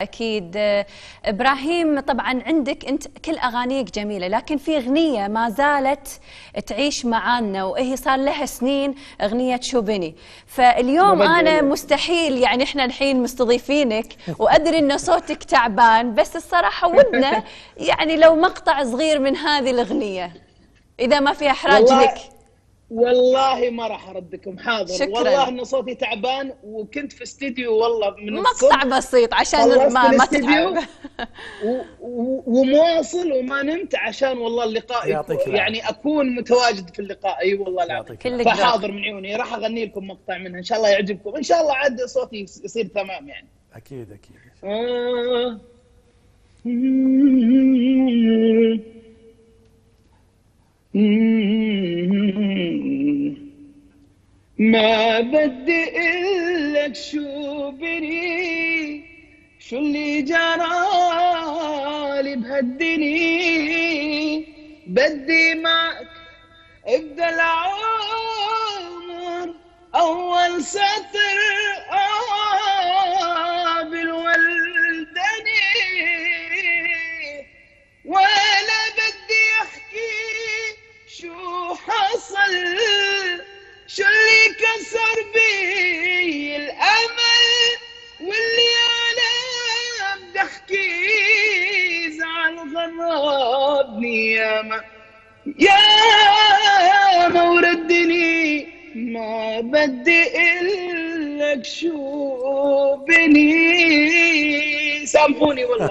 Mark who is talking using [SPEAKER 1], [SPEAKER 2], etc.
[SPEAKER 1] أكيد. إبراهيم طبعا عندك أنت كل أغانيك جميلة لكن في أغنية ما زالت تعيش معانا وهي صار لها سنين أغنية شوبني فاليوم أنا مستحيل يعني إحنا الحين مستضيفينك وأدري أن صوتك تعبان بس الصراحة ودنا يعني لو مقطع صغير من هذه الأغنية إذا ما في إحراج لك.
[SPEAKER 2] والله ما راح اردكم حاضر.
[SPEAKER 1] شكراً.
[SPEAKER 2] والله إن صوتي تعبان وكنت في استديو والله من
[SPEAKER 1] مقطع بسيط عشان ما ما تتعب.
[SPEAKER 2] و- و- ومواصل وما نمت عشان والله اللقاء
[SPEAKER 3] يعطيك
[SPEAKER 2] يكون-
[SPEAKER 3] العافية.
[SPEAKER 2] يعني أكون متواجد في اللقاء. أي والله العظيم. فحاضر من عيوني. راح أغني لكم مقطع منها. إن شاء الله يعجبكم. إن شاء الله عاد صوتي يص- يصير تمام يعني.
[SPEAKER 3] أكيد أكيد.
[SPEAKER 2] آه. ما بدي إلك شو بني شو اللي جرالي بهالدني. بدي معك ابدا العمر أول سطر كسر بي الامل واللي أنا بدي احكي زعل غربني ياما يا موردني ما بدي إلك شو بني. سامحوني والله.